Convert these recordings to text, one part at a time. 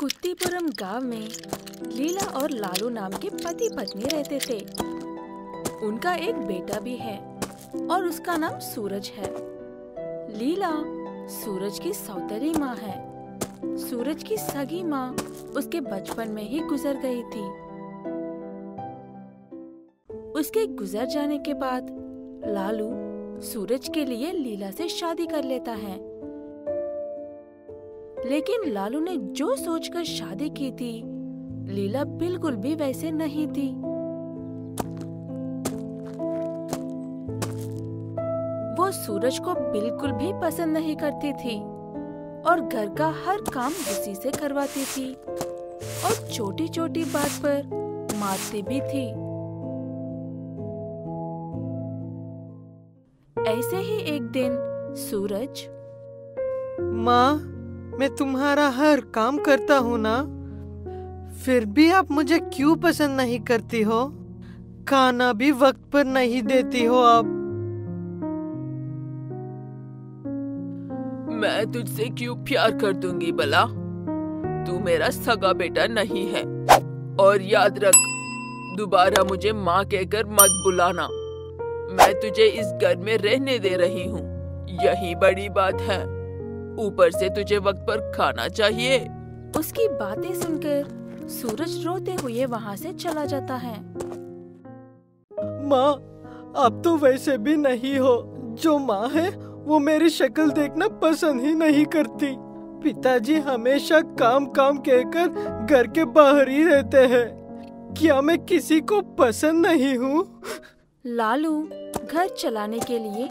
कुत्तीपुरम गाँव में लीला और लालू नाम के पति पत्नी रहते थे। उनका एक बेटा भी है और उसका नाम सूरज है। लीला सूरज की सौतेली माँ है। सूरज की सगी माँ उसके बचपन में ही गुजर गई थी। उसके गुजर जाने के बाद लालू सूरज के लिए लीला से शादी कर लेता है। लेकिन लालू ने जो सोचकर शादी की थी, लीला बिल्कुल भी वैसे नहीं थी। वो सूरज को बिल्कुल भी पसंद नहीं करती थी और घर का हर काम उसी से करवाती थी और छोटी छोटी बात पर मारती भी थी। ऐसे ही एक दिन सूरज, माँ मैं तुम्हारा हर काम करता हूँ ना। फिर भी आप मुझे क्यों पसंद नहीं करती हो? खाना भी वक्त पर नहीं देती हो आप। मैं तुझसे क्यों प्यार कर दूँगी, बला? तू मेरा सगा बेटा नहीं है। और याद रख, दोबारा मुझे माँ कहकर मत बुलाना। मैं तुझे इस घर में रहने दे रही हूँ। यही बड़ी बात है। ऊपर से तुझे वक्त पर खाना चाहिए। उसकी बातें सुनकर सूरज रोते हुए वहाँ से चला जाता है। माँ आप तो वैसे भी नहीं हो। जो माँ है वो मेरी शक्ल देखना पसंद ही नहीं करती। पिताजी हमेशा काम काम कहकर घर के बाहर ही रहते हैं। क्या मैं किसी को पसंद नहीं हूँ? लालू घर चलाने के लिए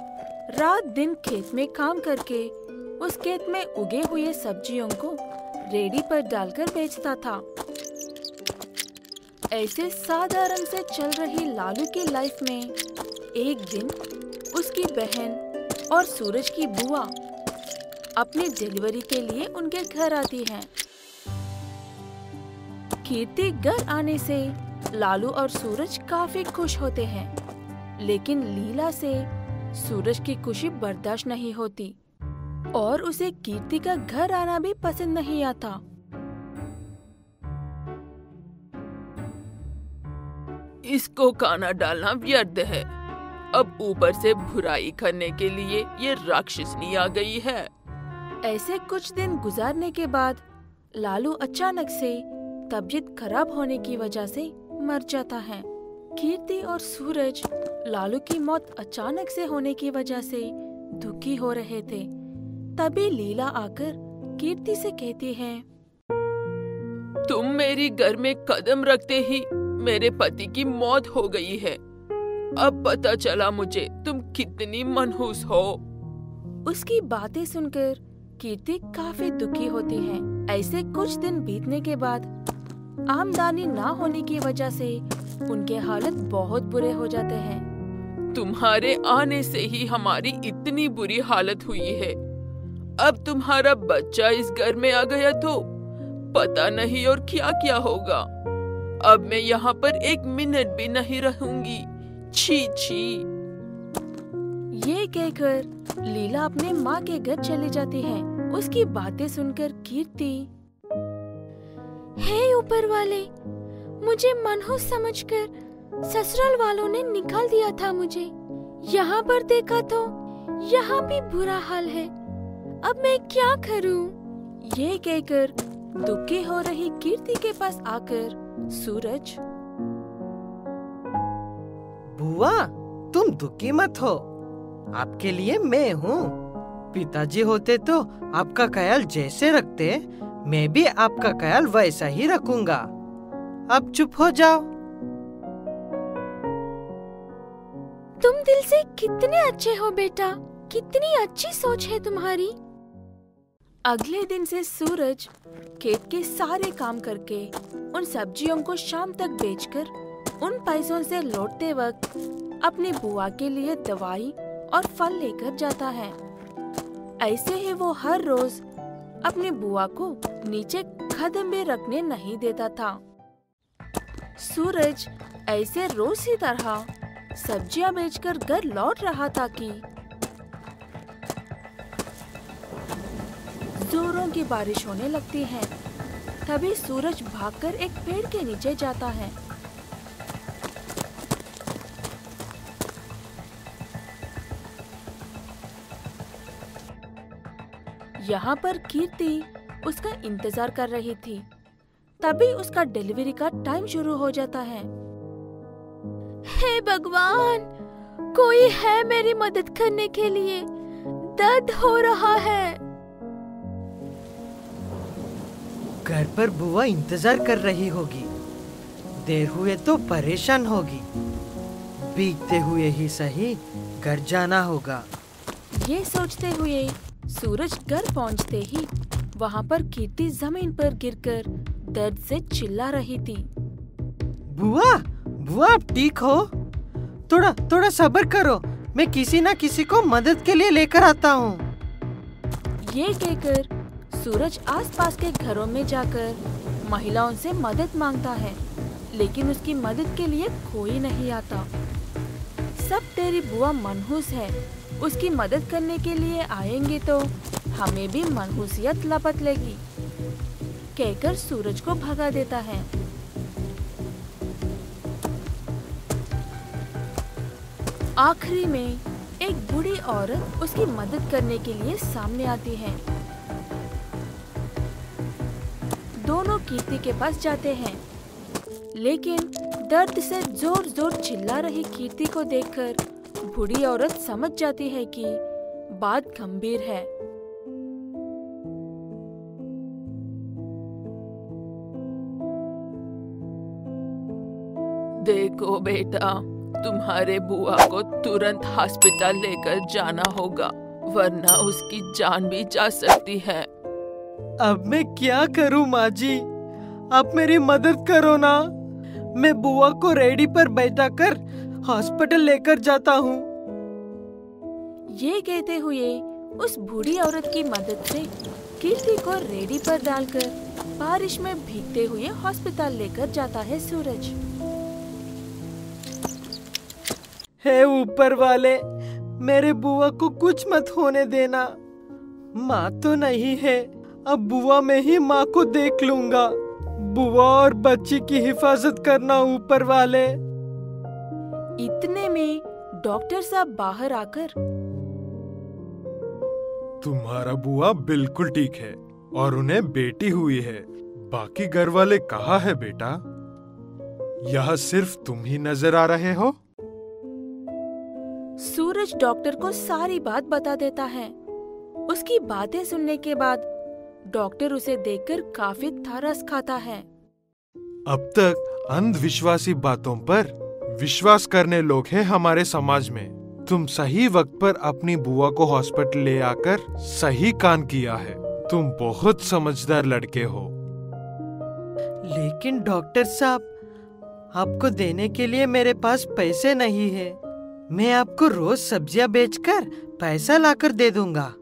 रात दिन खेत में काम करके उस खेत में उगे हुए सब्जियों को रेडी पर डालकर बेचता था ऐसे साधारण से चल रही लालू की लाइफ में एक दिन उसकी बहन और सूरज की बुआ अपनी डिलीवरी के लिए उनके घर आती हैं। कीर्ति घर आने से लालू और सूरज काफ़ी खुश होते हैं, लेकिन लीला से सूरज की खुशी बर्दाश्त नहीं होती और उसे कीर्ति का घर आना भी पसंद नहीं आता। इसको खाना डालना व्यर्थ है। अब ऊपर से बुराई करने के लिए ये राक्षसनी आ गई है। ऐसे कुछ दिन गुजारने के बाद लालू अचानक से तबीयत खराब होने की वजह से मर जाता है। कीर्ति और सूरज लालू की मौत अचानक से होने की वजह से दुखी हो रहे थे। तभी लीला आकर कीर्ति से कहती है तुम मेरी घर में कदम रखते ही मेरे पति की मौत हो गई है। अब पता चला मुझे तुम कितनी मनहूस हो। उसकी बातें सुनकर कीर्ति काफ़ी दुखी होती है। ऐसे कुछ दिन बीतने के बाद आमदनी ना होने की वजह से उनके हालत बहुत बुरे हो जाते हैं। तुम्हारे आने से ही हमारी इतनी बुरी हालत हुई है। अब तुम्हारा बच्चा इस घर में आ गया तो पता नहीं और क्या क्या होगा। अब मैं यहाँ पर एक मिनट भी नहीं रहूँगी। छी छी। ये कहकर लीला अपने माँ के घर चली जाती है। उसकी बातें सुनकर कीर्ति, हे ऊपर वाले, मुझे मनहूस समझकर ससुराल वालों ने निकाल दिया था मुझे। यहाँ पर देखा तो यहाँ भी बुरा हाल है। अब मैं क्या करूँ? ये कहकर दुखी हो रही कीर्ति के पास आकर सूरज। बुआ तुम दुखी मत हो। आपके लिए मैं हूँ। पिताजी होते तो आपका ख्याल जैसे रखते मैं भी आपका ख्याल वैसा ही रखूँगा। अब चुप हो जाओ। तुम दिल से कितने अच्छे हो बेटा? कितनी अच्छी सोच है तुम्हारी। अगले दिन से सूरज खेत के सारे काम करके उन सब्जियों को शाम तक बेचकर उन पैसों से लौटते वक्त अपनी बुआ के लिए दवाई और फल लेकर जाता है। ऐसे ही वो हर रोज अपनी बुआ को नीचे खदम में रखने नहीं देता था। सूरज ऐसे रोज ही तरह सब्ज़ियाँ बेचकर घर लौट रहा था कि जोरों की बारिश होने लगती है। तभी सूरज भागकर एक पेड़ के नीचे जाता है। यहाँ पर कीर्ति उसका इंतज़ार कर रही थी। तभी उसका डिलीवरी का टाइम शुरू हो जाता है। हे भगवान, कोई है मेरी मदद करने के लिए? दर्द हो रहा है। घर पर बुआ इंतज़ार कर रही होगी। देर हुए तो परेशान होगी। भीगते हुए ही सही घर जाना होगा। ये सोचते हुए सूरज घर पहुँचते ही वहाँ पर कीर्ति ज़मीन पर गिरकर दर्द से चिल्ला रही थी। बुआ बुआ आप ठीक हो? थोड़ा थोड़ा सब्र करो। मैं किसी ना किसी को मदद के लिए लेकर आता हूँ। ये कहकर सूरज आसपास के घरों में जाकर महिलाओं से मदद माँगता है, लेकिन उसकी मदद के लिए कोई नहीं आता। सब तेरी बुआ मनहूस है। उसकी मदद करने के लिए आएँगे तो हमें भी मनहूसियत लपट लेगी, कहकर सूरज को भगा देता है। आखिरी में एक बूढ़ी औरत उसकी मदद करने के लिए सामने आती है। दोनों कीर्ति के पास जाते हैं। लेकिन दर्द से ज़ोर ज़ोर चिल्ला रही कीर्ति को देखकर बूढ़ी औरत समझ जाती है कि बात गंभीर है। देखो बेटा, तुम्हारे बुआ को तुरंत हॉस्पिटल लेकर जाना होगा, वरना उसकी जान भी जा सकती है। अब मैं क्या करूँ माँ जी आप मेरी मदद करो ना। मैं बुआ को रेडी पर बैठा कर हॉस्पिटल लेकर जाता हूँ। ये कहते हुए उस बूढ़ी औरत की मदद से कीर्ति को रेडी पर डालकर बारिश में भीगते हुए हॉस्पिटल लेकर जाता है सूरज। हे ऊपर वाले मेरे बुआ को कुछ मत होने देना। माँ तो नहीं है। अब बुआ में ही माँ को देख लूँगा। बुआ और बच्ची की हिफाजत करना ऊपर वाले। इतने में डॉक्टर साहब बाहर आकर तुम्हारा बुआ बिल्कुल ठीक है और उन्हें बेटी हुई है। बाकी घर वाले कहा है बेटा? यह सिर्फ़ तुम ही नज़र आ रहे हो? सूरज डॉक्टर को सारी बात बता देता है। उसकी बातें सुनने के बाद डॉक्टर उसे देखकर काफ़ी तरस खाता है। अब तक अंधविश्वासी बातों पर विश्वास करने लोग हैं हमारे समाज में। तुम सही वक्त पर अपनी बुआ को हॉस्पिटल ले आकर सही कान किया है। तुम बहुत समझदार लड़के हो। लेकिन डॉक्टर साहब आपको देने के लिए मेरे पास पैसे नहीं है। मैं आपको रोज सब्ज़ियाँ बेचकर पैसा लाकर दे दूँगा।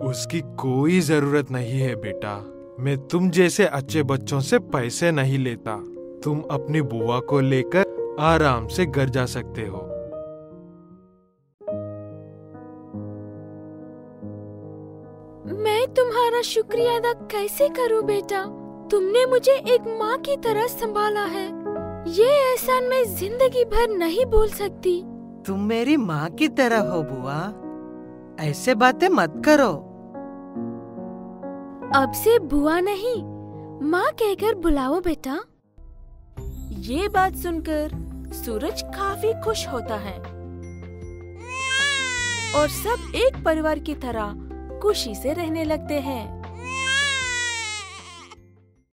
उसकी कोई ज़रूरत नहीं है बेटा। मैं तुम जैसे अच्छे बच्चों से पैसे नहीं लेता। तुम अपनी बुआ को लेकर आराम से घर जा सकते हो। मैं तुम्हारा शुक्रिया अदा कैसे करूँ बेटा? तुमने मुझे एक माँ की तरह संभाला है। ये एहसान मैं ज़िंदगी भर नहीं भूल सकती। तुम मेरी माँ की तरह हो बुआ। ऐसे बातें मत करो। अब से बुआ नहीं, माँ कहकर बुलाओ बेटा। ये बात सुनकर सूरज काफ़ी खुश होता है और सब एक परिवार की तरह खुशी से रहने लगते हैं।